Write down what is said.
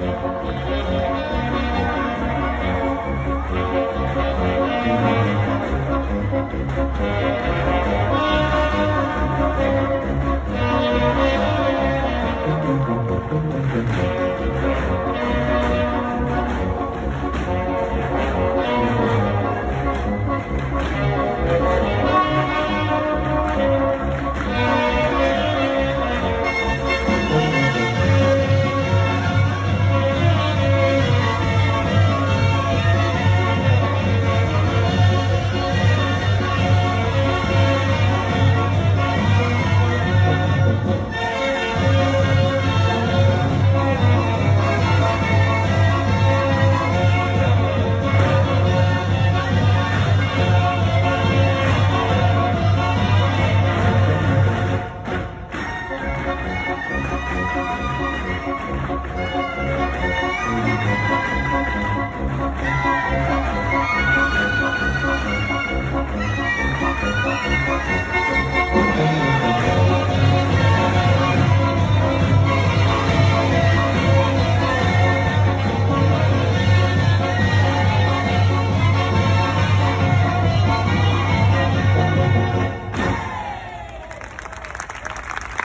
uh, Música